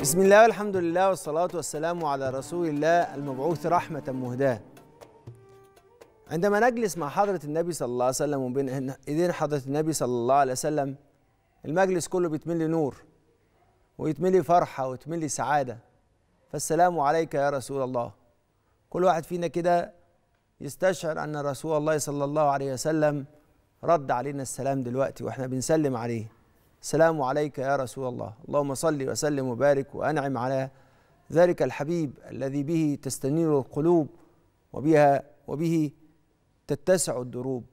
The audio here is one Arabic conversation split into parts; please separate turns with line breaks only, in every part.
بسم الله والحمد لله والصلاة والسلام على رسول الله المبعوث رحمة مهداة. عندما نجلس مع حضرة النبي صلى الله عليه وسلم وبين ايدين حضرة النبي صلى الله عليه وسلم المجلس كله بيتملي نور ويتملي فرحة ويتملي سعادة. فالسلام عليك يا رسول الله. كل واحد فينا كده يستشعر أن رسول الله صلى الله عليه وسلم رد علينا السلام دلوقتي وإحنا بنسلم عليه. السلام عليك يا رسول الله. اللهم صل وسلم وبارك وأنعم على ذلك الحبيب الذي به تستنير القلوب وبها وبه تتسع الدروب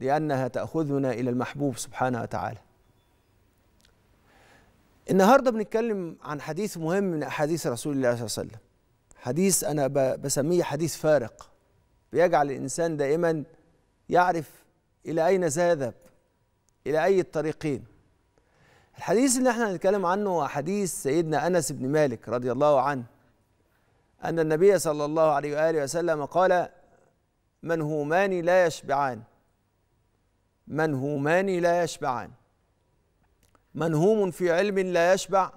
لأنها تأخذنا إلى المحبوب سبحانه وتعالى. النهارده بنتكلم عن حديث مهم من أحاديث رسول الله صلى الله عليه وسلم. حديث أنا بسميه حديث فارق. بيجعل الإنسان دائما يعرف إلى أين ذهب إلى أي الطريقين. الحديث اللي إحنا هنتكلم عنه هو حديث سيدنا أنس بن مالك رضي الله عنه أن النبي صلى الله عليه وآله وسلم قال منهومان لا يشبعان. منهومان لا يشبعان. منهوم في علم لا يشبع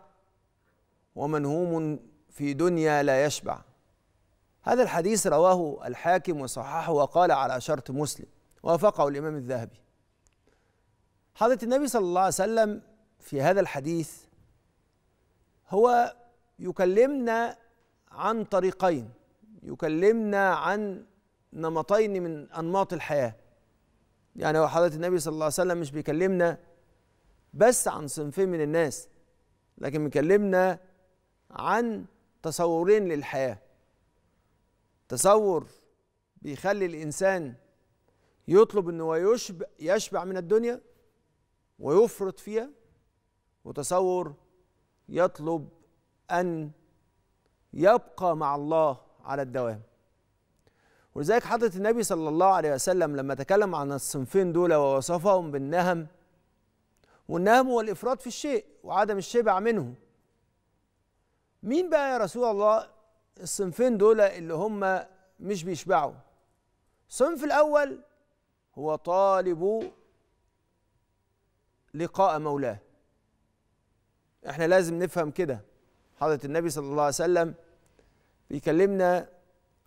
ومنهوم في دنيا لا يشبع. هذا الحديث رواه الحاكم وصححه وقال على شرط مسلم وافقه الإمام الذهبي. حضرة النبي صلى الله عليه وسلم في هذا الحديث هو يكلمنا عن طريقين. يكلمنا عن نمطين من أنماط الحياة. يعني هو حضرة النبي صلى الله عليه وسلم مش بيكلمنا بس عن صنفين من الناس لكن بيكلمنا عن تصورين للحياة. تصور بيخلي الإنسان يطلب إنه يشبع يشبع من الدنيا ويفرط فيها وتصور يطلب أن يبقى مع الله على الدوام. ولذلك حضرة النبي صلى الله عليه وسلم لما تكلم عن الصنفين دول ووصفهم بالنهم والنهم هو الإفراط في الشيء وعدم الشبع منه. مين بقى يا رسول الله الصنفين دول اللي هم مش بيشبعوا؟ الصنف الأول هو طالب لقاء مولاه. إحنا لازم نفهم كده. حضرة النبي صلى الله عليه وسلم بيكلمنا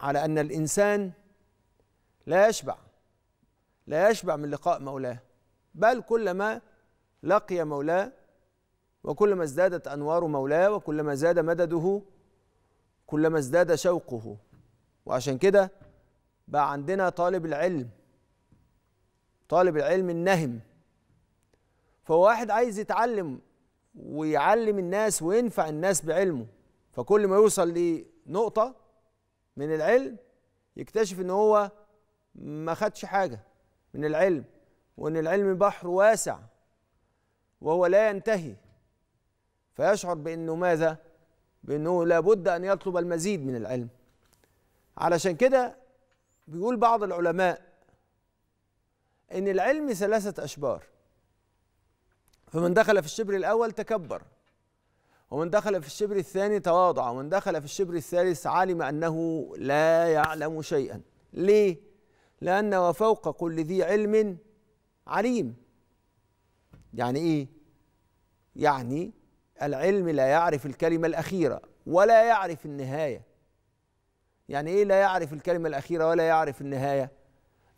على أن الإنسان لا يشبع لا يشبع من لقاء مولاه بل كلما لقي مولاه وكلما ازدادت أنوار مولاه وكلما زاد مدده كلما ازداد شوقه. وعشان كده بقى عندنا طالب العلم طالب العلم النهم. فهو واحد عايز يتعلم ويعلم الناس وينفع الناس بعلمه. فكل ما يوصل لنقطة من العلم يكتشف إن هو ما خدش حاجة من العلم وإن العلم بحر واسع وهو لا ينتهي. فيشعر بإنه ماذا؟ بإنه لابد أن يطلب المزيد من العلم. علشان كده بيقول بعض العلماء إن العلم ثلاثة أشبار. فمن دخل في الشبر الأول تكبر ومن دخل في الشبر الثاني تواضع ومن دخل في الشبر الثالث علم أنه لا يعلم شيئا ليه؟ لأن وفوق كل ذي علم عليم يعني إيه؟ يعني العلم لا يعرف الكلمة الأخيرة ولا يعرف النهاية يعني إيه لا يعرف الكلمة الأخيرة ولا يعرف النهاية؟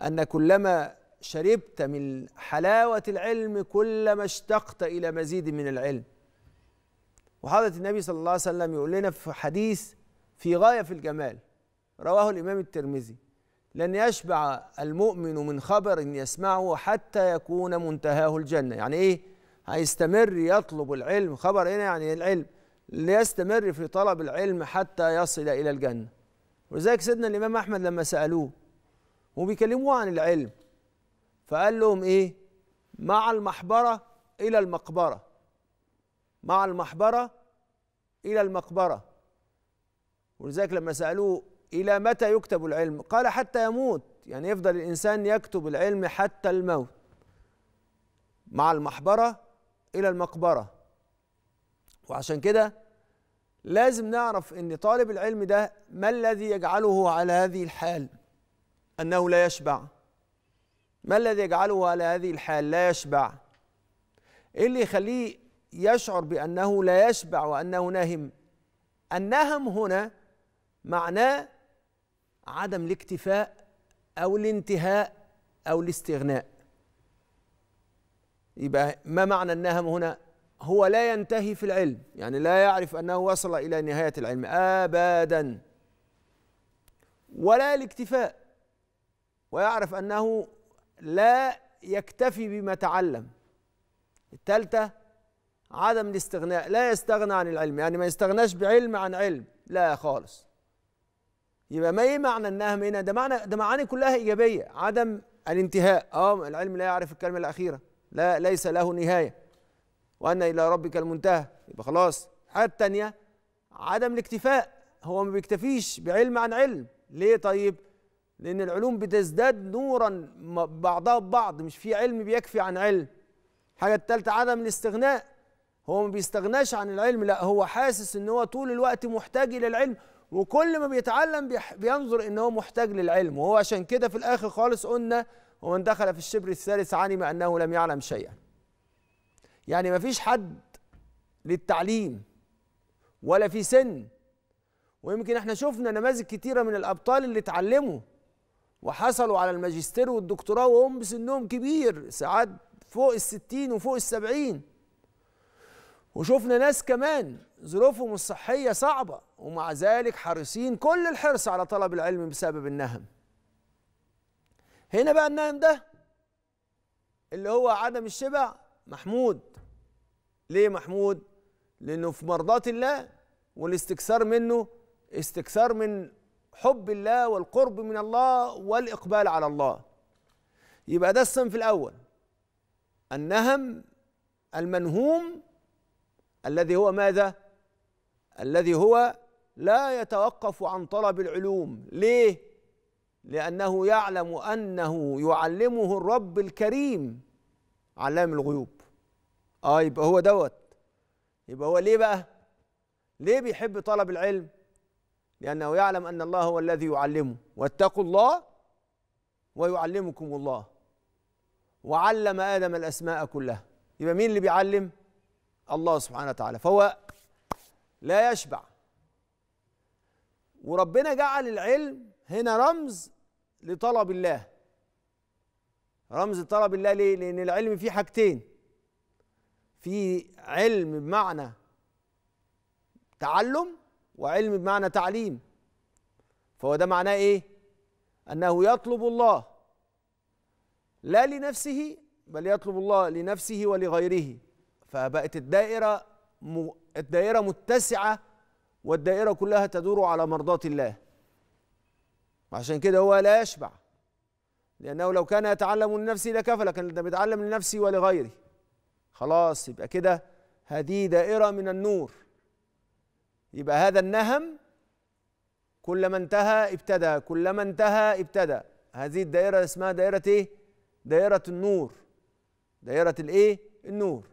أن كلما شربت من حلاوة العلم كلما اشتقت إلى مزيد من العلم. وحضرة النبي صلى الله عليه وسلم يقول لنا في حديث في غاية في الجمال رواه الإمام الترمذي لن يشبع المؤمن من خبر يسمعه حتى يكون منتهاه الجنة. يعني إيه؟ هيستمر يطلب العلم خبر هنا يعني العلم ليستمر في طلب العلم حتى يصل إلى الجنة. ولذلك سيدنا الإمام أحمد لما سألوه وبيكلموه عن العلم. فقال لهم إيه؟ مع المحبرة إلى المقبرة. مع المحبرة إلى المقبرة. ولذلك لما سألوه إلى متى يكتب العلم؟ قال حتى يموت. يعني يفضل الإنسان يكتب العلم حتى الموت. مع المحبرة إلى المقبرة. وعشان كده لازم نعرف إن طالب العلم ده ما الذي يجعله على هذه الحال؟ أنه لا يشبع. ما الذي يجعله على هذه الحال؟ لا يشبع. إيه اللي يخليه يشعر بأنه لا يشبع وأنه ناهم؟ النهم هنا معناه عدم الاكتفاء أو الانتهاء أو الاستغناء. يبقى ما معنى النهم هنا؟ هو لا ينتهي في العلم يعني لا يعرف أنه وصل إلى نهاية العلم أبدا. ولا الاكتفاء. ويعرف أنه لا يكتفي بما تعلم. الثالثة عدم الاستغناء لا يستغنى عن العلم. يعني ما يستغناش بعلم عن علم. لا خالص. يبقى ما إيه معنى النهم هنا؟ ده معنى ده معاني كلها إيجابية. عدم الانتهاء. آه العلم لا يعرف الكلمة الأخيرة. لا ليس له نهاية. وأن إلى ربك المنتهى. يبقى خلاص. الحاجة الثانية عدم الاكتفاء. هو ما بيكتفيش بعلم عن علم. ليه طيب؟ لأن العلوم بتزداد نورا بعضها ببعض مش في علم بيكفي عن علم. الحاجة الثالثه عدم الاستغناء. هو ما بيستغناش عن العلم لا هو حاسس إن هو طول الوقت محتاج إلى العلم وكل ما بيتعلم بينظر إن هو محتاج للعلم. وهو عشان كده في الآخر خالص قلنا ومن دخل في الشبر الثالث علم أنه لم يعلم شيئا. يعني ما فيش حد للتعليم ولا في سن. ويمكن إحنا شفنا نماذج كتيرة من الأبطال اللي اتعلموا وحصلوا على الماجستير والدكتوراه وهم بسنهم كبير ساعات فوق الستين وفوق السبعين. وشفنا ناس كمان ظروفهم الصحية صعبة ومع ذلك حريصين كل الحرص على طلب العلم بسبب النهم. هنا بقى النهم ده اللي هو عدم الشبع محمود. ليه محمود؟ لأنه في مرضاة الله والاستكثار منه استكثار من حب الله والقرب من الله والإقبال على الله. يبقى ده الصنف الأول. النهم المنهوم الذي هو ماذا؟ الذي هو لا يتوقف عن طلب العلوم. ليه؟ لأنه يعلم أنه يعلمه الرب الكريم علام الغيوب. آه يبقى هو دوت. يبقى هو ليه بقى؟ ليه بيحب طلب العلم؟ لأنه يعلم أن الله هو الذي يعلمه. واتقوا الله ويعلمكم الله. وعلم آدم الأسماء كلها. يبقى مين اللي بيعلم؟ الله سبحانه وتعالى. فهو لا يشبع. وربنا جعل العلم هنا رمز لطلب الله. رمز طلب الله ليه؟ لأن العلم فيه حاجتين. في علم بمعنى تعلم وعلم بمعنى تعليم. فهو ده معناه إيه؟ أنه يطلب الله لا لنفسه بل يطلب الله لنفسه ولغيره. فبقت الدائرة م... الدائرة متسعة والدائرة كلها تدور على مرضاة الله. وعشان كده هو لا يشبع لأنه لو كان يتعلم لنفسه لكفى لكن ده بيتعلم لنفسه ولغيره خلاص يبقى كده هذه دائرة من النور. يبقى هذا النهم كلما انتهى ابتدى كلما انتهى ابتدى. هذه الدائرة اسمها دائرة إيه؟ دائرة النور. دائرة الإيه؟ النور.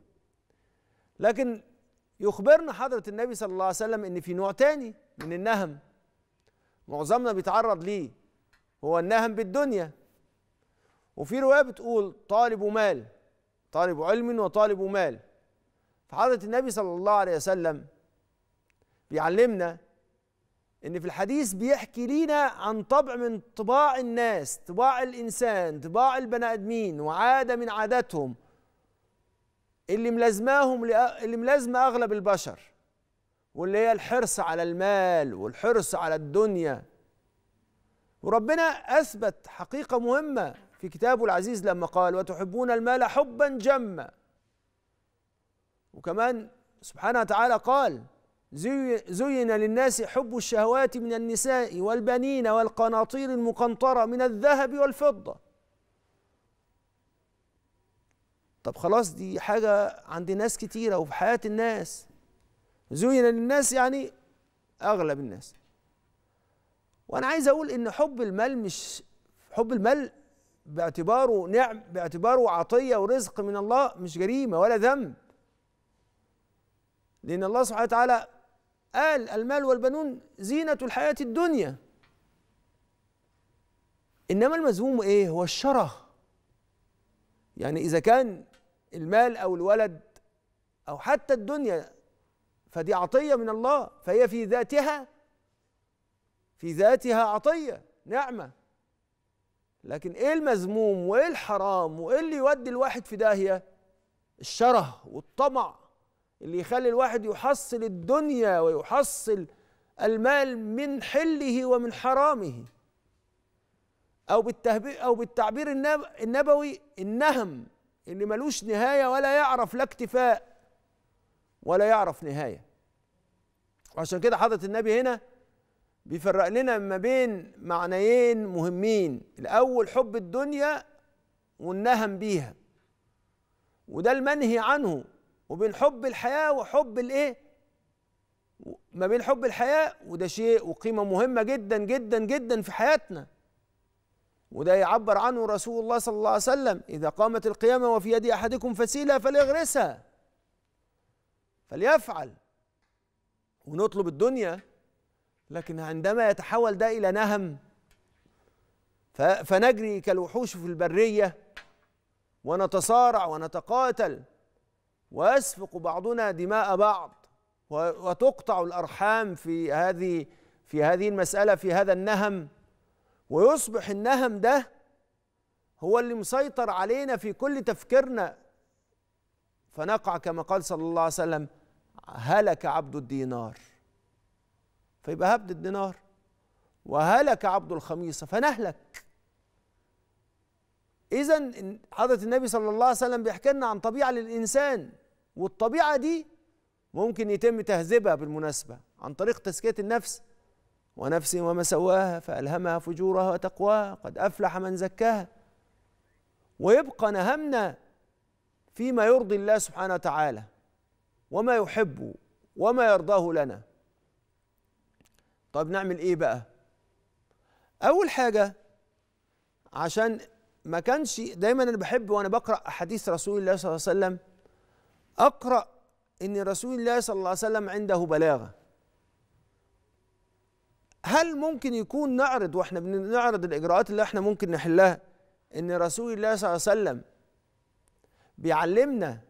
لكن يخبرنا حضرة النبي صلى الله عليه وسلم إن في نوع تاني من النهم. معظمنا بيتعرض ليه. هو النهم بالدنيا. وفي رواية بتقول طالب مال طالب علم وطالب مال. فحضرة النبي صلى الله عليه وسلم بيعلمنا إن في الحديث بيحكي لينا عن طبع من طباع الناس طباع الإنسان طباع البني آدمين وعاده من عاداتهم اللي ملازماهم اللي ملازمة أغلب البشر واللي هي الحرص على المال والحرص على الدنيا. وربنا أثبت حقيقة مهمة في كتابه العزيز لما قال وتحبون المال حبا جما وكمان سبحانه وتعالى قال زين للناس حب الشهوات من النساء والبنين والقناطير المقنطرة من الذهب والفضة. طب خلاص دي حاجة عند ناس كتيرة وفي حياة الناس. زين للناس يعني أغلب الناس. وأنا عايز أقول إن حب المال مش حب المال باعتباره نعم باعتباره عطية ورزق من الله مش جريمة ولا ذنب. لأن الله سبحانه وتعالى قال المال والبنون زينة الحياة الدنيا. إنما المذموم إيه؟ هو الشره يعني إذا كان المال أو الولد أو حتى الدنيا فدي عطية من الله فهي في ذاتها في ذاتها عطية نعمة. لكن إيه المذموم وإيه الحرام وإيه اللي يودي الواحد في داهية؟ الشره والطمع. اللي يخلي الواحد يحصل الدنيا ويحصل المال من حله ومن حرامه. أو بالتهبير أو بالتعبير النبوي النهم اللي ملوش نهاية ولا يعرف لا اكتفاء ولا يعرف نهاية. وعشان كده حضرة النبي هنا بيفرق لنا ما بين معنيين مهمين. الأول حب الدنيا والنهم بيها وده المنهي عنه. وبين حب الحياة وحب الإيه؟ ما بين حب الحياة وده شيء وقيمة مهمة جدا جدا جدا في حياتنا. وده يعبر عنه رسول الله صلى الله عليه وسلم إذا قامت القيامة وفي يد أحدكم فسيلة فليغرسها. فليفعل. ونطلب الدنيا. لكن عندما يتحول ده إلى نهم فنجري كالوحوش في البرية. ونتصارع ونتقاتل. ويسفك بعضنا دماء بعض. وتقطع الأرحام في هذه في هذه المسألة في هذا النهم. ويصبح النهم ده هو اللي مسيطر علينا في كل تفكيرنا. فنقع كما قال صلى الله عليه وسلم هلك عبد الدينار. فيبقى هبد الدينار. وهلك عبد الخميصة فنهلك. إذا حضرة النبي صلى الله عليه وسلم بيحكي لنا عن طبيعة للإنسان. والطبيعة دي ممكن يتم تهذيبها بالمناسبة عن طريق تزكية النفس ونفس وما سواها فألهمها فجورها وتقواها قد أفلح من زكاها. ويبقى نهمنا فيما يرضي الله سبحانه وتعالى وما يحب وما يرضاه لنا. طب نعمل إيه بقى؟ أول حاجة عشان ما كانش دايما أنا بحب وأنا بقرأ أحاديث رسول الله صلى الله عليه وسلم أقرأ إن رسول الله صلى الله عليه وسلم عنده بلاغة. هل ممكن يكون نعرض وإحنا بنعرض الإجراءات اللي إحنا ممكن نحلها إن رسول الله صلى الله عليه وسلم بيعلمنا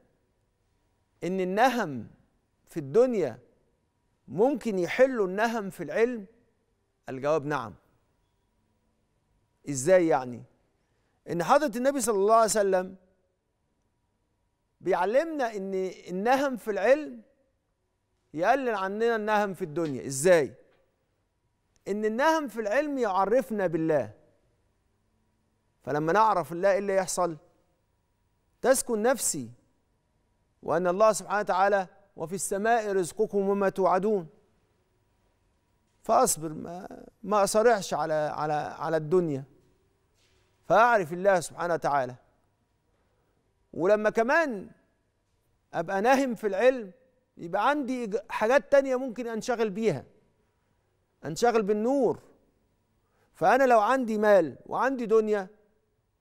إن النهم في الدنيا ممكن يحلوا النهم في العلم؟ الجواب نعم. إزاي يعني؟ إن حضرة النبي صلى الله عليه وسلم بيعلمنا إن النهم في العلم يقلل عننا النهم في الدنيا. إزاي؟ إن النهم في العلم يعرفنا بالله. فلما نعرف الله إيه اللي يحصل؟ تسكن نفسي وأن الله سبحانه وتعالى وفي السماء رزقكم وما توعدون. فأصبر ما ما اصرعش على على على الدنيا. فأعرف الله سبحانه وتعالى. ولما كمان أبقى ناهم في العلم يبقى عندي حاجات تانية ممكن أنشغل بيها. أنشغل بالنور. فأنا لو عندي مال وعندي دنيا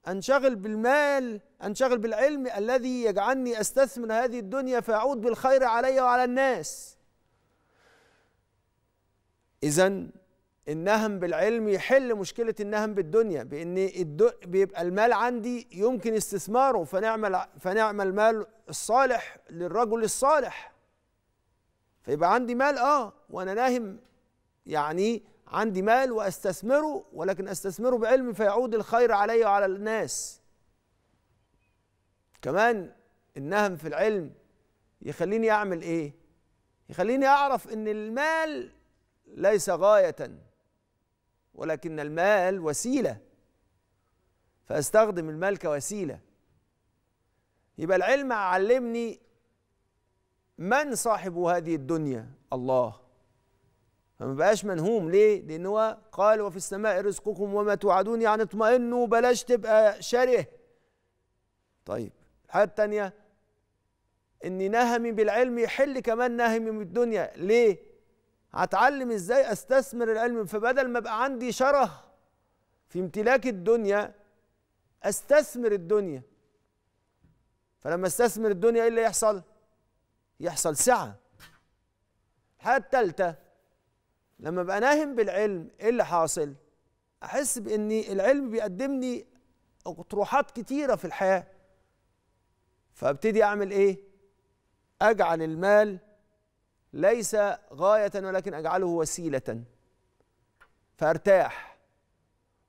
أنشغل بالمال أنشغل بالعلم الذي يجعلني أستثمر هذه الدنيا فيعود بالخير علي وعلى الناس. اذا النهم بالعلم يحل مشكلة النهم بالدنيا بإن الدو بيبقى المال عندي يمكن استثماره فنعمل فنعمل المال الصالح للرجل الصالح. فيبقى عندي مال آه وأنا ناهم يعني عندي مال وأستثمره ولكن أستثمره بعلم فيعود الخير علي وعلى الناس. كمان النهم في العلم يخليني أعمل إيه؟ يخليني أعرف إن المال ليس غاية. ولكن المال وسيلة. فاستخدم المال كوسيلة. يبقى العلم علمني من صاحب هذه الدنيا؟ الله. فما بقاش منهوم. ليه؟ لأن هو قال وفي السماء رزقكم وما توعدون يعني اطمئنوا بلاش تبقى شره. طيب. الحاجة التانية إن نهمي بالعلم يحل كمان نهمي من الدنيا. ليه؟ هتعلم إزاي استثمر العلم؟ فبدل ما ابقى عندي شره في امتلاك الدنيا استثمر الدنيا. فلما استثمر الدنيا إيه اللي يحصل؟ يحصل سعة. الحاجة الثالثه لما أبقى ناهم بالعلم إيه اللي حاصل؟ أحس بان العلم بيقدم لي أطروحات كتيرة في الحياة. فأبتدي أعمل إيه؟ أجعل المال ليس غاية ولكن أجعله وسيلة. فأرتاح.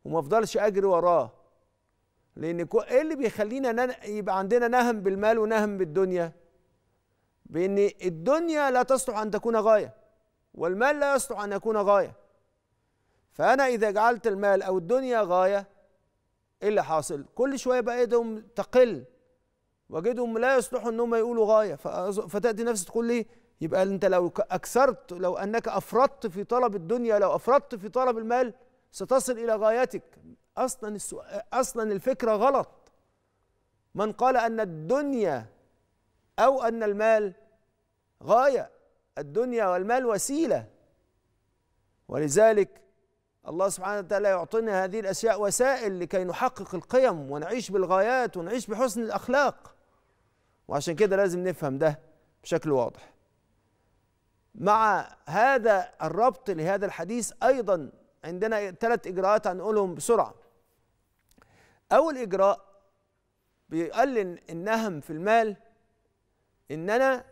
وما أفضلش أجري وراه. لأن إيه اللي بيخلينا يبقى عندنا نهم بالمال ونهم بالدنيا؟ بأن الدنيا لا تصلح أن تكون غاية والمال لا يصلح أن يكون غاية. فأنا إذا جعلت المال أو الدنيا غاية إيه اللي حاصل؟ كل شوية بقى ايدهم تقل واجدهم لا يصلحوا انهم يقولوا غاية. فتأتي نفسك تقول لي يبقى انت لو أكثرت لو أنك أفرطت في طلب الدنيا لو أفرطت في طلب المال ستصل إلى غايتك. أصلا أصلا الفكرة غلط. من قال أن الدنيا أو أن المال غاية الدنيا والمال وسيلة. ولذلك الله سبحانه وتعالى يعطينا هذه الأشياء وسائل لكي نحقق القيم ونعيش بالغايات ونعيش بحسن الأخلاق. وعشان كده لازم نفهم ده بشكل واضح. مع هذا الربط لهذا الحديث أيضا عندنا ثلاث إجراءات هنقولهم بسرعة. أول إجراء بيقلل النهم في المال ان أنا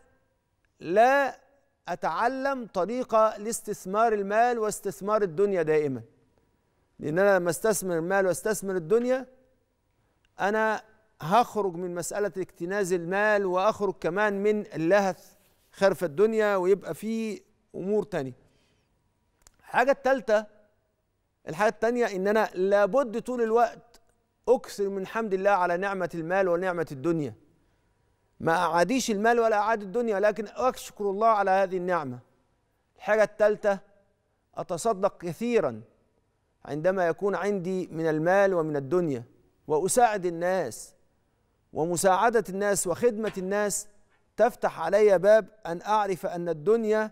لا أتعلم طريقه لاستثمار المال واستثمار الدنيا دائما. لأن أنا لما أستثمر المال واستثمر الدنيا أنا هخرج من مسألة اكتناز المال وأخرج كمان من اللهث. خرف الدنيا ويبقى في أمور تانية. الحاجة الثالثه الحاجة الثانية إن أنا لابد طول الوقت أكثر من حمد الله على نعمة المال ونعمة الدنيا. ما أعاديش المال ولا أعاد الدنيا لكن أشكر الله على هذه النعمة. الحاجة الثالثة أتصدق كثيرا عندما يكون عندي من المال ومن الدنيا وأساعد الناس ومساعدة الناس وخدمة الناس تفتح علي باب أن أعرف أن الدنيا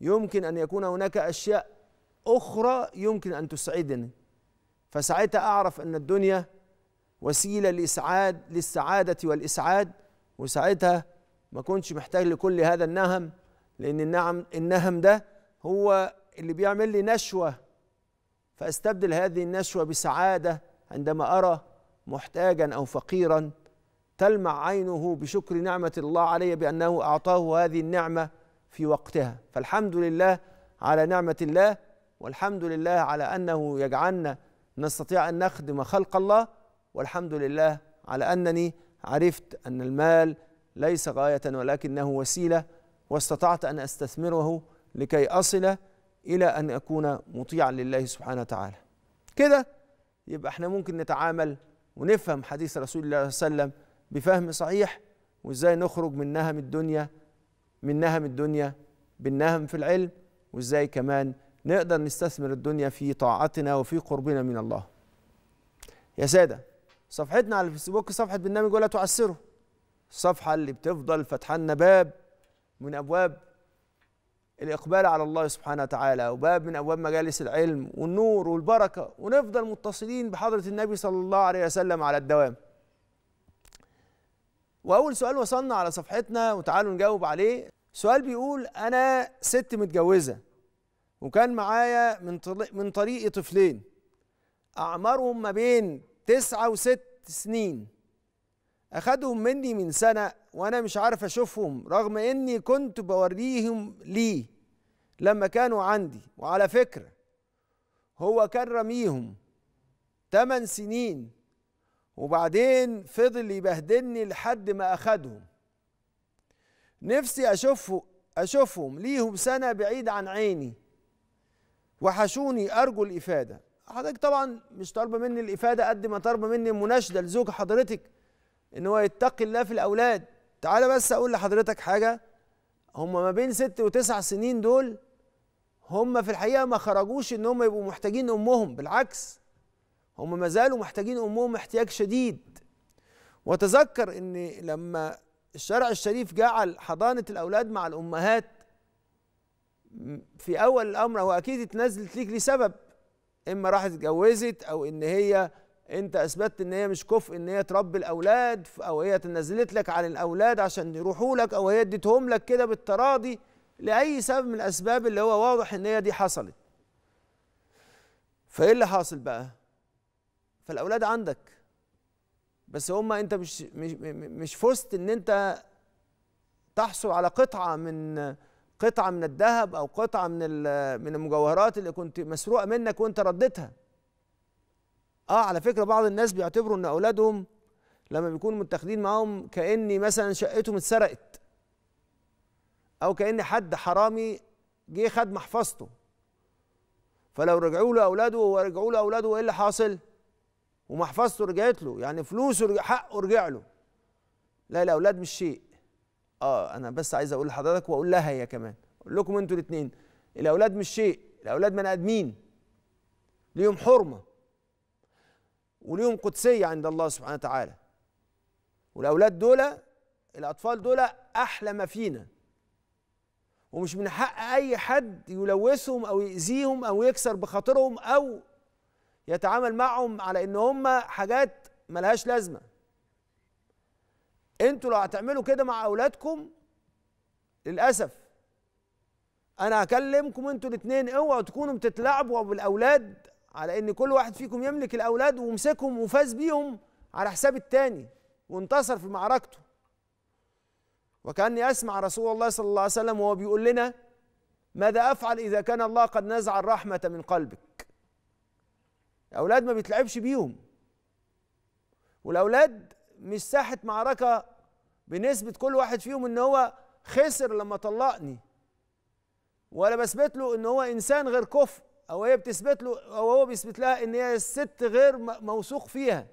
يمكن أن يكون هناك أشياء أخرى يمكن أن تسعدني. فساعتها أعرف أن الدنيا وسيلة لإسعاد للسعادة والإسعاد وساعتها ما كنتش محتاج لكل هذا النهم لأن النعم النهم ده هو اللي بيعمل لي نشوة. فأستبدل هذه النشوة بسعادة عندما أرى محتاجا أو فقيرا. تلمع عينه بشكر نعمة الله علي بأنه أعطاه هذه النعمة في وقتها. فالحمد لله على نعمة الله والحمد لله على أنه يجعلنا نستطيع أن نخدم خلق الله والحمد لله على أنني عرفت أن المال ليس غاية ولكنه وسيلة واستطعت أن أستثمره لكي أصل إلى أن أكون مطيعا لله سبحانه وتعالى. كده يبقى إحنا ممكن نتعامل ونفهم حديث رسول الله صلى الله عليه وسلم بفهم صحيح وإزاي نخرج من نهم الدنيا من نهم الدنيا بالنهم في العلم وإزاي كمان نقدر نستثمر الدنيا في طاعتنا وفي قربنا من الله. يا سادة صفحتنا على الفيسبوك صفحة برنامج ولا تعسره. الصفحة اللي بتفضل فتحنا باب من أبواب الإقبال على الله سبحانه وتعالى وباب من أبواب مجالس العلم والنور والبركة ونفضل متصلين بحضرة النبي صلى الله عليه وسلم على الدوام. وأول سؤال وصلنا على صفحتنا وتعالوا نجاوب عليه. سؤال بيقول أنا ست متجوزة وكان معايا من من طريقي طفلين أعمارهم ما بين تسعة وست سنين. أخدهم مني من سنة وأنا مش عارف أشوفهم رغم إني كنت بوريهم ليه لما كانوا عندي. وعلى فكرة هو كان رميهم تمن سنين وبعدين فضل يبهدلني لحد ما أخدهم. نفسي أشوفه أشوفهم ليهم سنة بعيد عن عيني. وحشوني أرجو الإفادة. حضرتك طبعا مش طالبة مني الإفادة قد ما طالبة مني مناشدة لزوج حضرتك إن هو يتقي الله في الأولاد. تعالى بس أقول لحضرتك حاجة. هم ما بين ست وتسع سنين دول هم في الحقيقة ما خرجوش إن هم يبقوا محتاجين أمهم بالعكس. هم ما زالوا محتاجين أمهم احتياج شديد. وتذكر إن لما الشرع الشريف جعل حضانة الأولاد مع الأمهات في أول الأمر هو أكيد اتنزلت ليك لسبب إما راحت اتجوزت أو إن هي أنت أثبتت إن هي مش كفء إن هي تربي الأولاد أو هي تنزلت لك عن الأولاد عشان يروحوا لك أو هي اديتهم لك كده بالتراضي لأي سبب من الأسباب اللي هو واضح إن هي دي حصلت. فإيه اللي حاصل بقى؟ فالأولاد عندك. بس هم أنت مش مش مش فزت إن أنت تحصل على قطعة من قطعة من الذهب أو قطعة من من المجوهرات اللي كنت مسروقة منك وأنت رديتها. آه على فكرة بعض الناس بيعتبروا إن أولادهم لما بيكونوا متاخدين معاهم كأني مثلا شقتهم اتسرقت. أو كان حد حرامي جه خد محفظته. فلو رجعوا له اولاده ورجعوا له اولاده إيه اللي حاصل؟ ومحفظته رجعت له يعني فلوسه حقه رجع له. لا الاولاد مش شيء. آه أنا بس عايز أقول لحضرتك وأقول لها هي كمان. أقول لكم أنتوا الاثنين الأولاد مش شيء الأولاد بني آدمين. ليهم حرمة. وليهم قدسية عند الله سبحانه وتعالى. والأولاد دول الأطفال دول أحلى ما فينا. ومش من حق أي حد يلوثهم أو يأذيهم أو يكسر بخاطرهم أو يتعامل معهم على إن هم حاجات ملهاش لازمة. أنتوا لو هتعملوا كده مع أولادكم للأسف أنا هكلمكم أنتوا الاثنين اوعوا تكونوا بتتلاعبوا بالأولاد على إن كل واحد فيكم يملك الأولاد ومسكهم وفاز بيهم على حساب التاني وانتصر في معركته. وكأني أسمع رسول الله صلى الله عليه وسلم وهو بيقول لنا ماذا أفعل إذا كان الله قد نزع الرحمة من قلبك؟ الأولاد ما بيتلعبش بيهم. والأولاد مش ساحه معركة بنسبة كل واحد فيهم إن هو خسر لما طلقني ولا بثبت له إن هو إنسان غير كفء أو هي بتثبت له أو هو بيثبت لها إن هي الست غير موثوق فيها.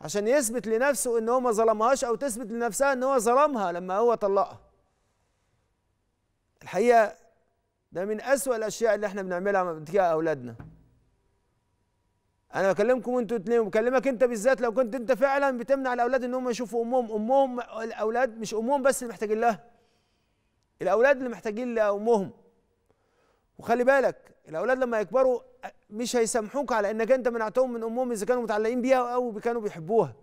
عشان يثبت لنفسه إن هو ما ظلمهاش أو تثبت لنفسها إن هو ظلمها لما هو طلقها. الحقيقة ده من أسوأ الأشياء اللي إحنا بنعملها تجاه أولادنا. أنا بكلمكم أنتوا اتنين وبكلمك أنت بالذات لو كنت أنت فعلا بتمنع الأولاد إن هم يشوفوا أمهم. أمهم الأولاد مش أمهم بس اللي محتاجين لها. الأولاد اللي محتاجين لأمهم. وخلي بالك الأولاد لما يكبروا مش هيسامحوك على إنك أنت منعتهم من أمهم إذا كانوا متعلقين بيها أو كانوا بيحبوها.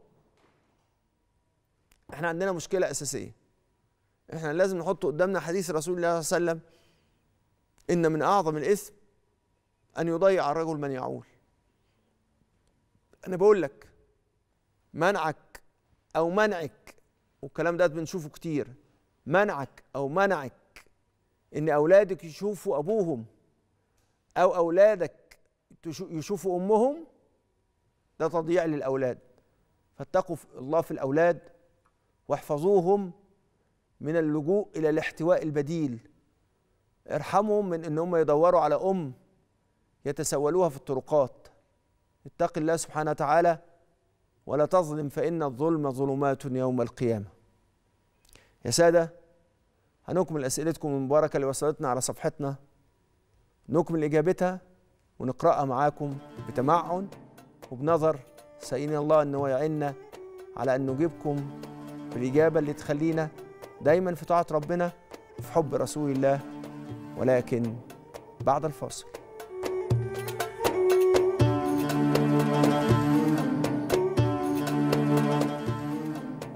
إحنا عندنا مشكلة أساسية. إحنا لازم نحط قدامنا حديث رسول الله صلى الله عليه وسلم إن من أعظم الإثم أن يضيع الرجل من يعول. أنا بقول لك منعك أو منعك والكلام ده بنشوفه كتير منعك أو منعك إن أولادك يشوفوا أبوهم أو أولادك يشوفوا أمهم ده تضييع للأولاد. فاتقوا الله في الأولاد واحفظوهم من اللجوء إلى الاحتواء البديل. ارحمهم من إن هم يدوروا على أم يتسولوها في الطرقات. اتق الله سبحانه وتعالى ولا تظلم فإن الظلم ظلمات يوم القيامة. يا سادة هنكمل أسئلتكم المباركة اللي وصلتنا على صفحتنا. نكمل إجابتها ونقرأها معاكم بتمعن وبنظر سألني الله ان هو يعيننا على أن نجيبكم بالإجابة اللي تخلينا دايما في طاعة ربنا وفي حب رسول الله ولكن بعد الفاصل.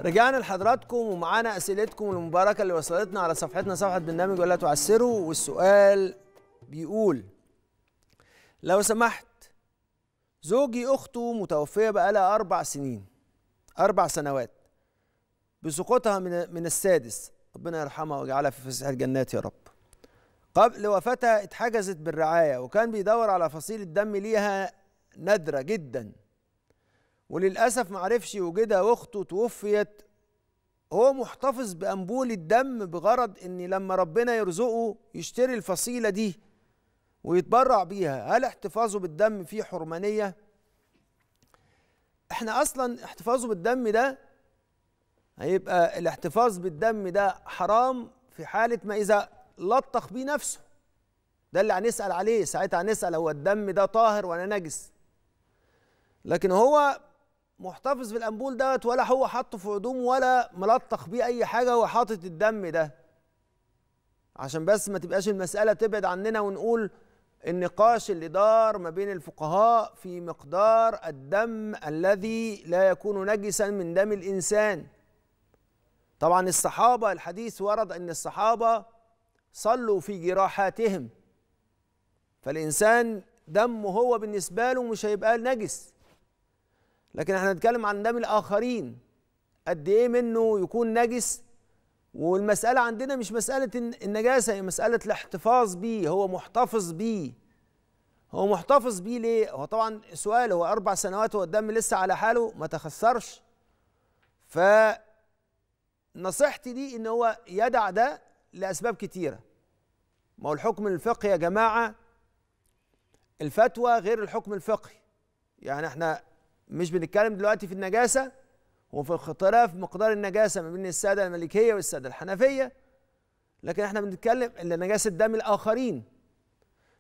رجعنا لحضراتكم ومعانا أسئلتكم المباركة اللي وصلتنا على صفحتنا صفحة برنامج ولا تعسروا والسؤال بيقول لو سمحت زوجي أخته متوفية بقالها أربع سنين أربع سنوات بسقوطها من من السادس ربنا يرحمها ويجعلها في فسح الجنات يا رب. قبل وفاتها اتحجزت بالرعاية وكان بيدور على فصيلة دم ليها نادرة جدا. وللأسف ما عرفش يوجدها واخته توفيت. هو محتفظ بأنبول الدم بغرض إن لما ربنا يرزقه يشتري الفصيلة دي ويتبرع بيها. هل احتفاظه بالدم فيه حرمانية؟ إحنا أصلا احتفاظه بالدم ده هيبقى الاحتفاظ بالدم ده حرام في حالة ما إذا لطخ بيه نفسه. ده اللي هنسأل عليه. ساعتها هنسأل هو الدم ده طاهر ولا نجس. لكن هو محتفظ في الانبول دوت ولا هو حاطه في هدوم ولا ملطخ بيه أي حاجة هو حاطط الدم ده. عشان بس ما تبقاش المسألة تبعد عننا ونقول النقاش اللي دار ما بين الفقهاء في مقدار الدم الذي لا يكون نجسا من دم الإنسان. طبعا الصحابة الحديث ورد أن الصحابة صلوا في جراحاتهم. فالإنسان دمه هو بالنسبة له مش هيبقى نجس. لكن إحنا نتكلم عن دم الآخرين. قد إيه منه يكون نجس؟ والمسألة عندنا مش مسألة النجاسة هي مسألة الاحتفاظ بيه هو محتفظ بيه. هو محتفظ بيه ليه؟ هو طبعا سؤال هو أربع سنوات هو الدم لسه على حاله ما تخسرش. فنصيحتي ليه إن هو يدع ده لأسباب كتيرة. ما هو الحكم الفقهي يا جماعة؟ الفتوى غير الحكم الفقهي. يعني إحنا مش بنتكلم دلوقتي في النجاسة وفي اختلاف مقدار النجاسة ما بين السادة المالكية والسادة الحنفية لكن إحنا بنتكلم إن نجاسة دم الآخرين.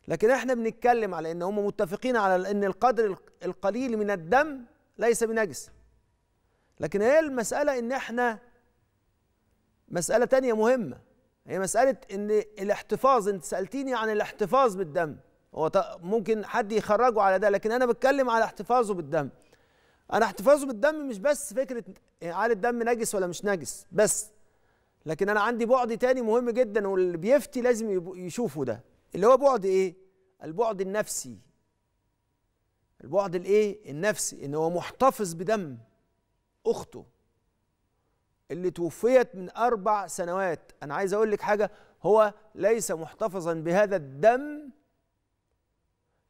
لكن إحنا بنتكلم على إن هم متفقين على إن القدر القليل من الدم ليس بنجس. لكن هي المسألة إن إحنا مسألة تانية مهمة. هي مسألة إن الاحتفاظ أنت سألتيني عن الاحتفاظ بالدم هو ممكن حد يخرجه على ده لكن أنا بتكلم على احتفاظه بالدم. أنا احتفاظه بالدم مش بس فكرة هل الدم نجس ولا مش نجس بس. لكن أنا عندي بعد تاني مهم جدا واللي بيفتي لازم يشوفه ده. اللي هو بعد إيه؟ البعد النفسي. البعد الايه؟ النفسي ان هو محتفظ بدم اخته. اللي توفيت من أربع سنوات. أنا عايز أقول لك حاجة هو ليس محتفظا بهذا الدم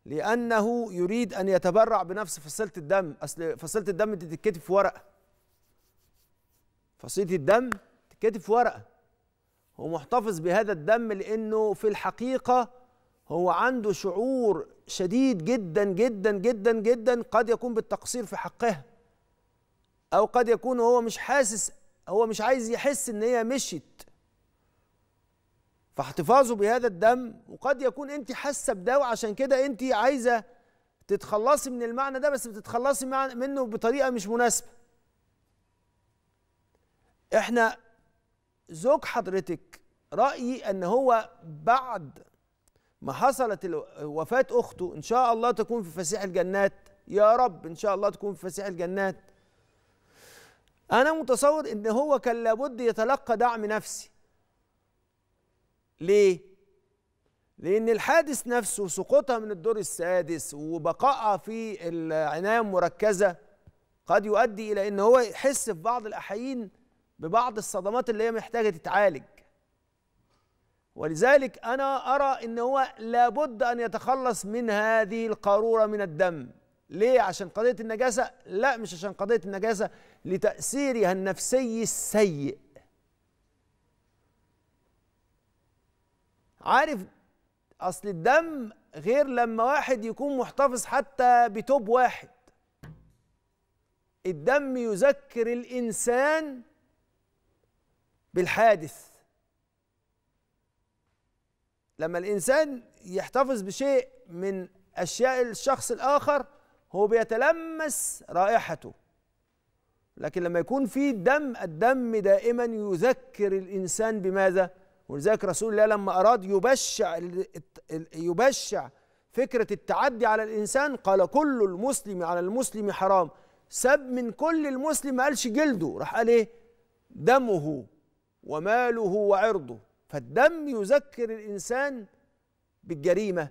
لأنه يريد أن يتبرع بنفس فصيلة الدم. أصل فصيلة الدم دي تتكتب في ورقة فصيلة الدم تتكتب في ورقة هو محتفظ بهذا الدم لأنه في الحقيقة هو عنده شعور شديد جدا جدا جدا جدا قد يكون بالتقصير في حقها أو قد يكون هو مش حاسس هو مش عايز يحس إن هي مشيت. فاحتفاظه بهذا الدم وقد يكون انت حاسة بده وعشان كده انت عايزة تتخلصي من المعنى ده بس بتتخلصي منه بطريقة مش مناسبة. إحنا زوج حضرتك رأيي ان هو بعد ما حصلت وفاة أخته إن شاء الله تكون في فسيح الجنات. يا رب إن شاء الله تكون في فسيح الجنات. أنا متصور إن هو كان لابد يتلقى دعم نفسي. ليه؟ لأن الحادث نفسه سقوطها من الدور السادس وبقائها في العناية المركزة قد يؤدي إلى أن هو يحس في بعض الأحيين ببعض الصدمات اللي هي محتاجة تتعالج ولذلك أنا أرى أن هو لابد أن يتخلص من هذه القارورة من الدم ليه؟ عشان قضية النجاسة؟ لا مش عشان قضية النجاسة لتأثيرها النفسي السيء عارف أصل الدم غير لما واحد يكون محتفظ حتى بتوب واحد. الدم يذكر الإنسان بالحادث. لما الإنسان يحتفظ بشيء من أشياء الشخص الآخر هو بيتلمس رائحته. لكن لما يكون في دم الدم دائما يذكر الإنسان بماذا؟ ولذلك رسول الله لما أراد يبشع يبشع فكرة التعدي على الإنسان قال كل المسلم على المسلم حرام. سب من كل المسلم ما قالش جلده راح قال إيه؟ دمه وماله وعرضه. فالدم يذكر الإنسان بالجريمة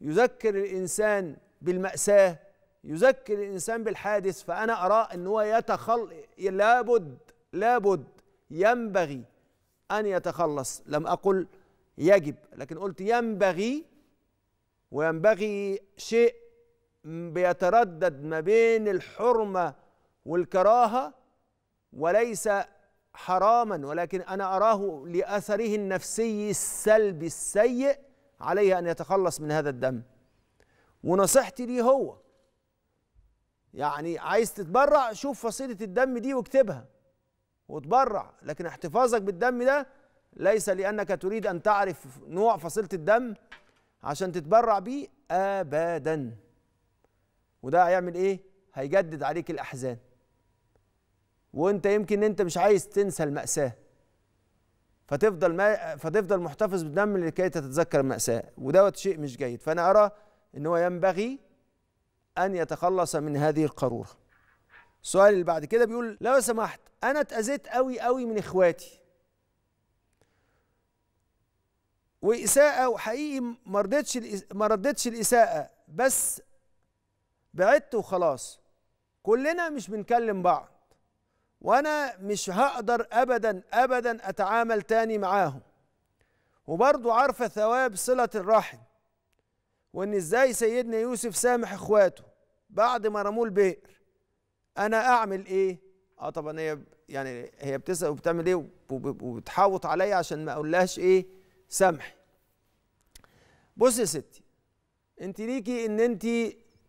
يذكر الإنسان بالمأساة يذكر الإنسان بالحادث. فأنا أرى أن هو يتخل لابد لابد ينبغي أن يتخلص. لم أقل يجب. لكن قلت ينبغي وينبغي شيء بيتردد ما بين الحرمة والكراهة وليس حراما. ولكن أنا أراه لأثره النفسي السلبي السيء عليه أن يتخلص من هذا الدم. ونصيحتي ليه هو؟ يعني عايز تتبرع شوف فصيلة الدم دي واكتبها. وتبرع. لكن احتفاظك بالدم ده ليس لأنك تريد أن تعرف نوع فصيلة الدم عشان تتبرع بيه أبدا. وده هيعمل إيه؟ هيجدد عليك الأحزان. وأنت يمكن أنت مش عايز تنسى المأساة. فتفضل ما فتفضل محتفظ بالدم لكي تتذكر المأساة. ودوت شيء مش جيد. فأنا أرى أن هو ينبغي أن يتخلص من هذه القارورة. السؤال اللي بعد كده بيقول لو سمحت أنا اتأذيت قوي قوي من إخواتي. وإساءة وحقيقي ما رضيتش ما ردتش الإساءة بس بعدت وخلاص. كلنا مش بنكلم بعض وأنا مش هقدر ابدا ابدا أتعامل تاني معاهم. وبرضه عارفة ثواب صلة الرحم وإن إزاي سيدنا يوسف سامح إخواته بعد ما رموه البئر. أنا أعمل إيه؟ آه طبعا هي يعني هي بتسأل وبتعمل إيه؟ وبتحاوط عليا عشان ما أقولهاش إيه؟ سامحي بص يا ستي أنت ليكي إن أنت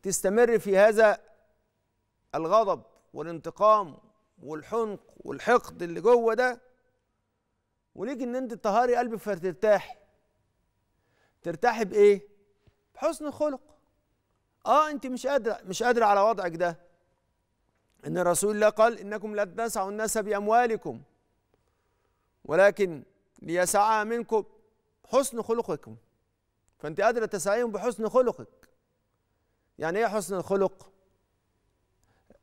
تستمر في هذا الغضب والانتقام والحنق والحقد اللي جوه ده وليكي إن أنت تطهري قلبك فترتاحي. ترتاحي بإيه؟ بحسن الخلق. آه أنت مش قادرة مش قادرة على وضعك ده. إن رسول الله قال إنكم لا تنسعوا الناس بأموالكم ولكن ليسعى منكم حسن خلقكم. فأنت قادره تسعيهم بحسن خلقك. يعني إيه حسن الخلق؟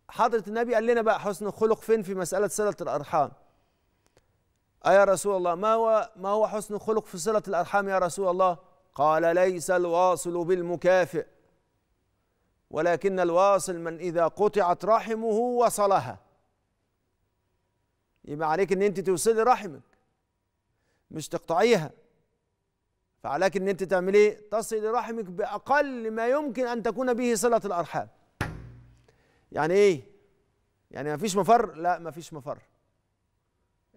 حضرة النبي قال لنا بقى حسن الخلق فين؟ في مسألة صلة الأرحام. أي يا رسول الله ما هو ما هو حسن الخلق في صلة الأرحام يا رسول الله؟ قال ليس الواصل بالمكافئ. ولكن الواصل من إذا قطعت رحمه وصلها. يبقى عليك إن أنت توصلي رحمك. مش تقطعيها. فعليك إن أنت تعملي إيه؟ تصلي رحمك بأقل ما يمكن أن تكون به صلة الأرحام. يعني إيه؟ يعني ما فيش مفر؟ لا ما فيش مفر.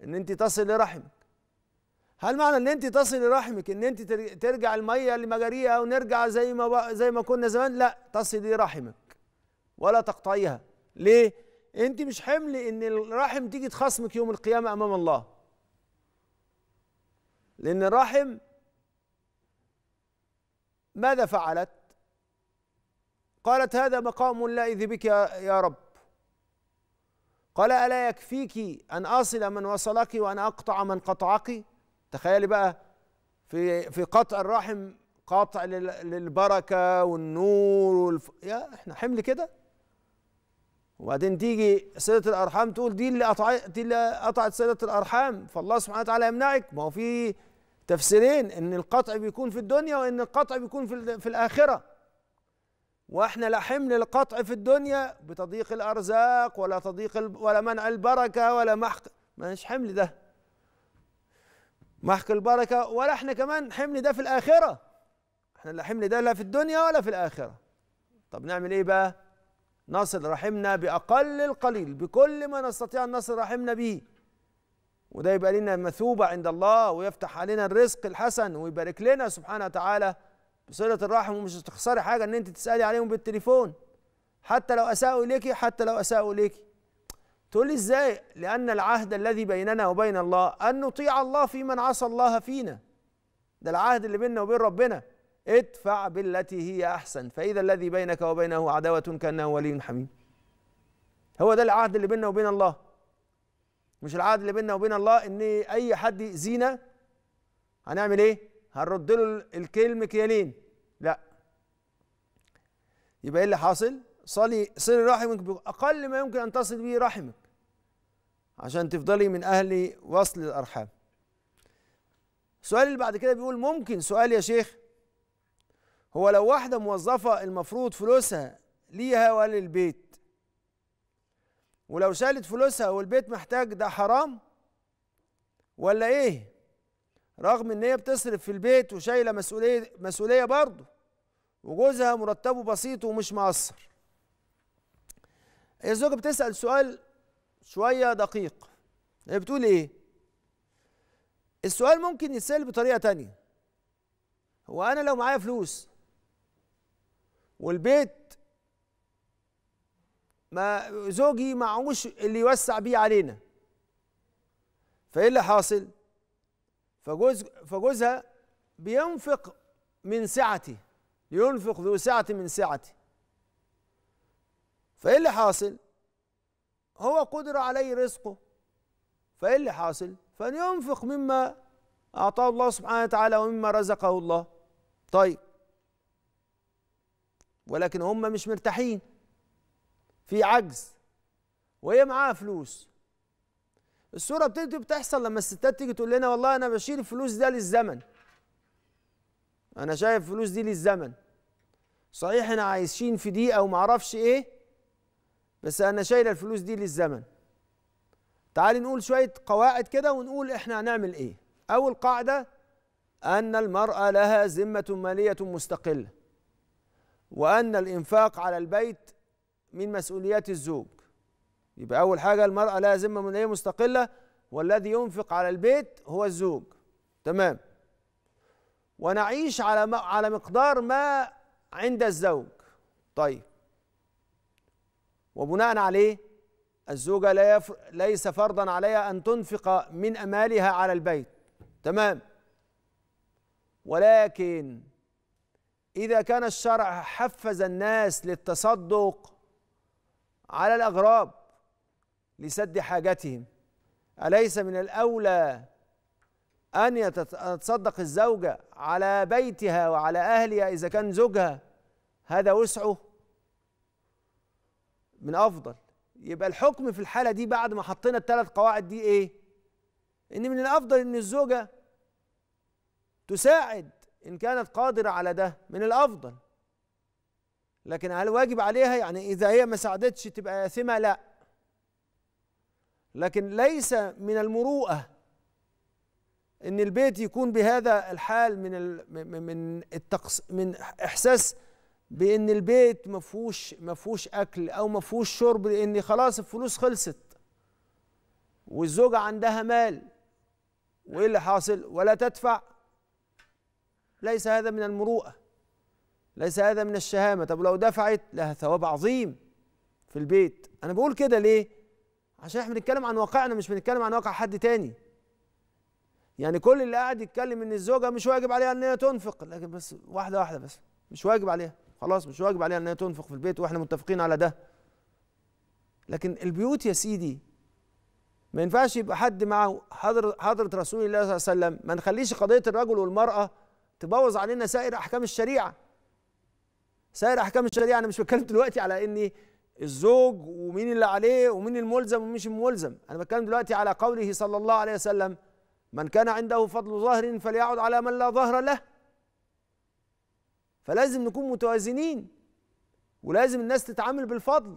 إن أنت تصلي رحمك هل معنى إن أنت تصل رحمك إن أنت ترجع المية لمجاريها ونرجع زي ما زي ما كنا زمان؟ لا تصلي رحمك ولا تقطعيها. ليه؟ أنت مش حمل إن الرحم تيجي تخصمك يوم القيامة أمام الله. لأن الرحم ماذا فعلت؟ قالت هذا مقام لا إذ بك يا رب. قال ألا يكفيك أن أصل من وصلك وأن أقطع من قطعك؟ تخيلي بقى في في قطع الرحم قاطع للبركة والنور والف... يا إحنا حمل كده؟ وبعدين تيجي صلة الأرحام تقول دي اللي قطعت دي اللي قطعت صلة الأرحام فالله سبحانه وتعالى يمنعك. ما هو في تفسيرين إن القطع بيكون في الدنيا وإن القطع بيكون في, في الآخرة. وإحنا لا حمل القطع في الدنيا بتضييق الأرزاق ولا تضييق ولا منع البركة ولا محق. مش حمل ده. محك البركة ولا إحنا كمان حمل ده في الآخرة. إحنا لا حمل ده لا في الدنيا ولا في الآخرة. طب نعمل إيه بقى؟ نصل رحمنا بأقل القليل بكل ما نستطيع أن نصل رحمنا به. وده يبقى لنا مثوبة عند الله ويفتح علينا الرزق الحسن ويبارك لنا سبحانه وتعالى بصلة الرحم. ومش تخسري حاجة إن أنت تسألي عليهم بالتليفون. حتى لو أساءوا إليكي حتى لو أساءوا إليكي. تقول لي إزاي؟ لأن العهد الذي بيننا وبين الله أن نطيع الله في من عصى الله فينا. ده العهد اللي بيننا وبين ربنا. ادفع بالتي هي أحسن. فإذا الذي بينك وبينه عداوة كأنه ولي حميم. هو ده العهد اللي بيننا وبين الله. مش العهد اللي بيننا وبين الله إن أي حد يأذينا هنعمل إيه؟ هنرد له الكلمة كيالين لا. يبقى إيه اللي حاصل؟ صلي صل رحمك بأقل ما يمكن أن تصل به رحمك. عشان تفضلي من أهل وصل الأرحام. السؤال اللي بعد كده بيقول ممكن سؤال يا شيخ هو لو واحدة موظفة المفروض فلوسها ليها وللبيت ولو شالت فلوسها والبيت محتاج ده حرام؟ ولا إيه؟ رغم إن هي بتصرف في البيت وشايلة مسؤولية مسؤولية برضه وجوزها مرتبه بسيط ومش مقصر. الزوجه بتسأل سؤال شوية دقيق. هي بتقول إيه؟ السؤال ممكن يتسأل بطريقة تانية. هو أنا لو معايا فلوس والبيت ما زوجي معهوش اللي يوسع بيه علينا فإيه اللي حاصل؟ فجوز فجوزها بينفق من سعته ينفق ذو سعة من سعته فإيه اللي حاصل؟ هو قدر عليه رزقه. فإيه اللي حاصل؟ فلينفق مما أعطاه الله سبحانه وتعالى ومما رزقه الله. طيب. ولكن هم مش مرتاحين. في عجز. وهي معاها فلوس. الصورة بتبتدي بتحصل لما الستات تيجي تقول لنا والله أنا بشيل الفلوس ده للزمن. أنا شايف الفلوس دي للزمن. صحيح إحنا عايشين في دقيقة ومعرفش إيه. بس أنا شايله الفلوس دي للزمن. تعالي نقول شوية قواعد كده ونقول إحنا هنعمل إيه. أول قاعدة أن المرأة لها ذمة مالية مستقلة وأن الإنفاق على البيت من مسؤوليات الزوج. يبقى أول حاجة المرأة لها ذمة مالية مستقلة والذي ينفق على البيت هو الزوج. تمام؟ ونعيش على على مقدار ما عند الزوج. طيب. وبناء عليه الزوجة لا يفر... ليس فرضا عليها أن تنفق من أمالها على البيت. تمام؟ ولكن إذا كان الشرع حفز الناس للتصدق على الأغراب لسد حاجتهم أليس من الأولى أن يتصدق الزوجة على بيتها وعلى أهلها إذا كان زوجها؟ هذا وسعه من أفضل يبقى الحكم في الحالة دي بعد ما حطينا الثلاث قواعد دي إيه؟ إن من الأفضل إن الزوجة تساعد إن كانت قادرة على ده من الأفضل لكن هل واجب عليها يعني إذا هي ما ساعدتش تبقى آثمة؟ لا لكن ليس من المروءة إن البيت يكون بهذا الحال من من التقص من إحساس بإن البيت ما فيهوش ما فيهوش أكل أو ما فيهوش شرب لإن خلاص الفلوس خلصت. والزوجة عندها مال. وإيه اللي حاصل؟ ولا تدفع. ليس هذا من المروءة. ليس هذا من الشهامة. طب لو دفعت لها ثواب عظيم في البيت. أنا بقول كده ليه؟ عشان إحنا بنتكلم عن واقعنا مش بنتكلم عن واقع حد تاني. يعني كل اللي قاعد يتكلم إن الزوجة مش واجب عليها إن هي تنفق. لكن بس واحدة واحدة بس. مش واجب عليها. خلاص مش واجب عليها ان هي تنفق في البيت وإحنا متفقين على ده. لكن البيوت يا سيدي ما ينفعش يبقى حد معه حضرة, حضرة رسول الله صلى الله عليه وسلم ما نخليش قضية الرجل والمرأة تبوظ علينا سائر أحكام الشريعة. سائر أحكام الشريعة أنا مش بتكلم دلوقتي على إن الزوج ومين اللي عليه ومين الملزم ومش الملزم. أنا بتكلم دلوقتي على قوله صلى الله عليه وسلم من كان عنده فضل ظهر فليعد على من لا ظهر له. فلازم نكون متوازنين ولازم الناس تتعامل بالفضل.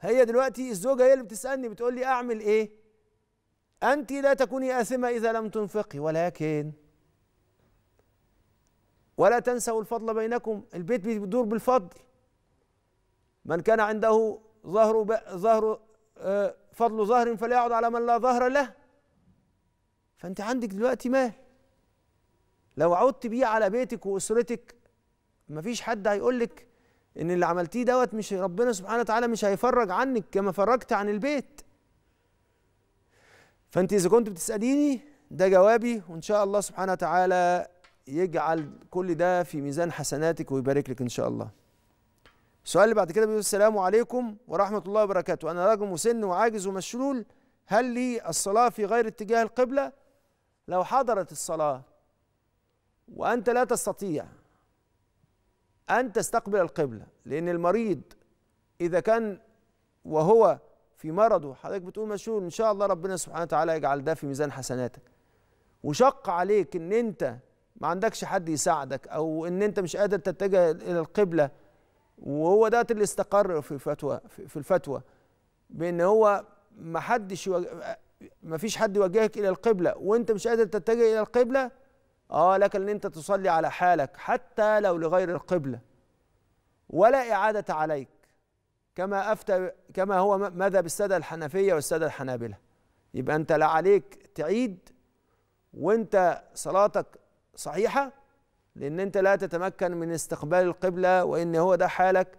هي دلوقتي الزوجة هي اللي بتسألني بتقول لي أعمل إيه؟ أنت لا تكوني آثمة إذا لم تنفقي ولكن ولا تنسوا الفضل بينكم. البيت بيدور بالفضل. من كان عنده ظهر ظهر آه، فضل ظهر فليعد على من لا ظهر له. فأنت عندك دلوقتي مال. لو عدت بيه على بيتك وأسرتك مفيش حد هيقول لك إن اللي عملتيه دوت مش ربنا سبحانه وتعالى مش هيفرج عنك كما فرجت عن البيت. فأنت إذا كنت بتسأليني ده جوابي وإن شاء الله سبحانه وتعالى يجعل كل ده في ميزان حسناتك ويبارك لك إن شاء الله. السؤال اللي بعد كده بيقول السلام عليكم ورحمة الله وبركاته. أنا رجل مسن وعاجز ومشلول هل لي الصلاة في غير اتجاه القبلة؟ لو حضرت الصلاة وأنت لا تستطيع أن تستقبل القبلة لأن المريض إذا كان وهو في مرضه حضرتك بتقول مشهور إن شاء الله ربنا سبحانه وتعالى يجعل ده في ميزان حسناتك. وشق عليك إن أنت ما عندكش حد يساعدك أو إن أنت مش قادر تتجه إلى القبلة. وهو ده اللي استقر في الفتوى في الفتوى. بأن هو ما حدش ما فيش حد يوجهك إلى القبلة وأنت مش قادر تتجه إلى القبلة آه لك إن أنت تصلي على حالك حتى لو لغير القبلة ولا إعادة عليك كما أفتى كما هو مذهب السادة الحنفية والسادة الحنابلة. يبقى أنت لا عليك تعيد وأنت صلاتك صحيحة لأن أنت لا تتمكن من استقبال القبلة وإن هو ده حالك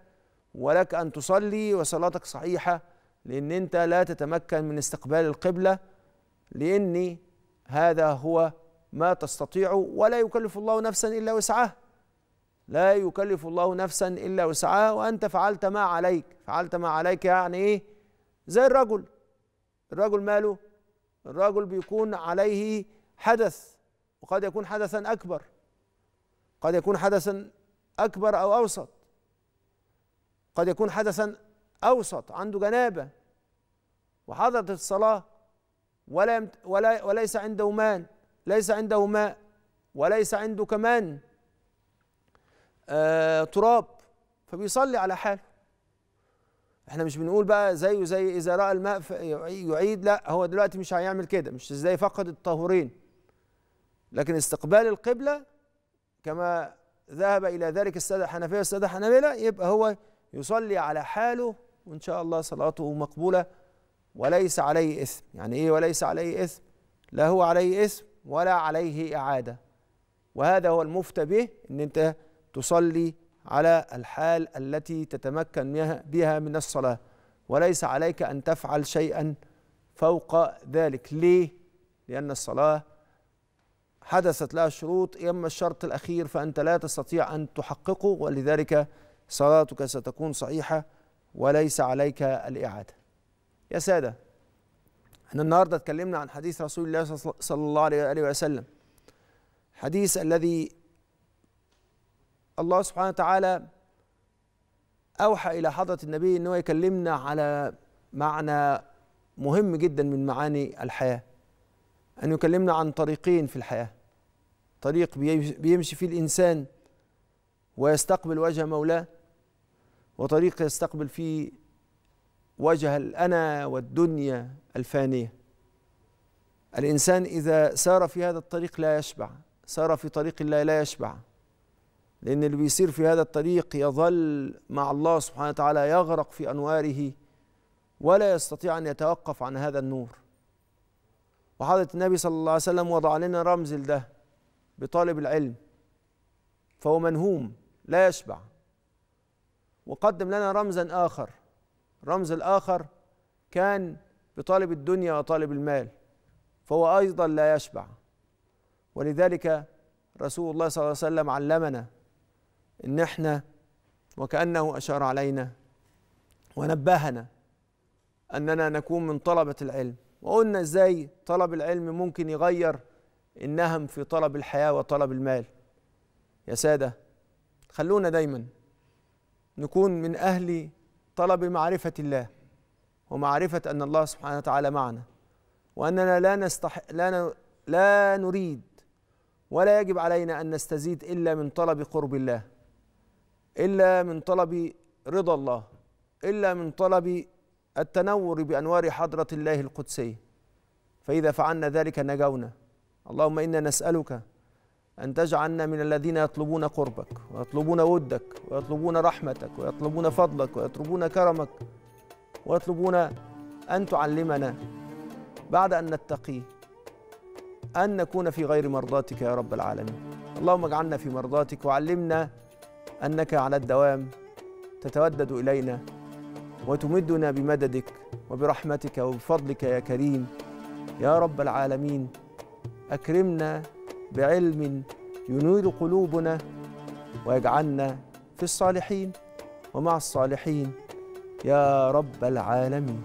ولك أن تصلي وصلاتك صحيحة لأن أنت لا تتمكن من استقبال القبلة لأن هذا هو ما تستطيع ولا يكلف الله نفسا إلا وسعها. لا يكلف الله نفسا إلا وسعها وأنت فعلت ما عليك. فعلت ما عليك يعني إيه؟ زي الرجل. الرجل ماله؟ الرجل بيكون عليه حدث وقد يكون حدثا أكبر. قد يكون حدثا أكبر أو أوسط. قد يكون حدثا أوسط عنده جنابة. وحضرت الصلاة ولا ولا وليس عنده ماء ليس عنده ماء وليس عنده كمان آه تراب. فبيصلي على حاله إحنا مش بنقول بقى زيه زي إذا رأى الماء يعيد لا هو دلوقتي مش هيعمل كده مش زي فقد الطهورين. لكن استقبال القبلة كما ذهب إلى ذلك السادة الحنفية والسادة الحنابلة يبقى هو يصلي على حاله وإن شاء الله صلاته مقبولة وليس عليه إثم. يعني إيه وليس عليه إثم؟ لا هو عليه إثم. ولا عليه إعادة. وهذا هو المفتى به إن أنت تصلي على الحال التي تتمكن بها من الصلاة. وليس عليك أن تفعل شيئا فوق ذلك. ليه؟ لأن الصلاة حدثت لها شروط إما الشرط الأخير فأنت لا تستطيع أن تحققه ولذلك صلاتك ستكون صحيحة وليس عليك الإعادة. يا سادة إحنا النهارده اتكلمنا عن حديث رسول الله صلى الله عليه وآله وسلم. حديث الذي الله سبحانه وتعالى أوحى إلى حضرة النبي إن هو يكلمنا على معنى مهم جدا من معاني الحياة. أن يكلمنا عن طريقين في الحياة. طريق بيمشي فيه الإنسان ويستقبل وجه مولاه وطريق يستقبل فيه وجه الأنا والدنيا الفانية. الإنسان إذا سار في هذا الطريق لا يشبع سار في طريق الله لا يشبع. لأن اللي بيسير في هذا الطريق يظل مع الله سبحانه وتعالى يغرق في أنواره ولا يستطيع أن يتوقف عن هذا النور. وحضرة النبي صلى الله عليه وسلم وضع لنا رمز لده بطالب العلم فهو منهوم لا يشبع. وقدم لنا رمزا آخر. الرمز الآخر كان بطالب الدنيا وطالب المال فهو أيضا لا يشبع. ولذلك رسول الله صلى الله عليه وسلم علمنا إن إحنا وكأنه أشار علينا ونبهنا أننا نكون من طلبة العلم. وقلنا إزاي طلب العلم ممكن يغير النهم في طلب الحياة وطلب المال. يا سادة خلونا دايما نكون من أهل طلب معرفة الله ومعرفة أن الله سبحانه وتعالى معنا وأننا لا نستح لا ن... لا نريد ولا يجب علينا أن نستزيد إلا من طلب قرب الله إلا من طلب رضا الله إلا من طلب التنور بأنوار حضرة الله القدسية. فإذا فعلنا ذلك نجونا. اللهم إنا نسألك أن تجعلنا من الذين يطلبون قربك ويطلبون ودك ويطلبون رحمتك ويطلبون فضلك ويطلبون كرمك ويطلبون أن تعلمنا بعد أن نتقي أن نكون في غير مرضاتك يا رب العالمين. اللهم اجعلنا في مرضاتك وعلمنا أنك على الدوام تتودد إلينا وتمدنا بمددك وبرحمتك وبفضلك يا كريم. يا رب العالمين أكرمنا بعلم ينير قلوبنا ويجعلنا في الصالحين. ومع الصالحين يا رب العالمين.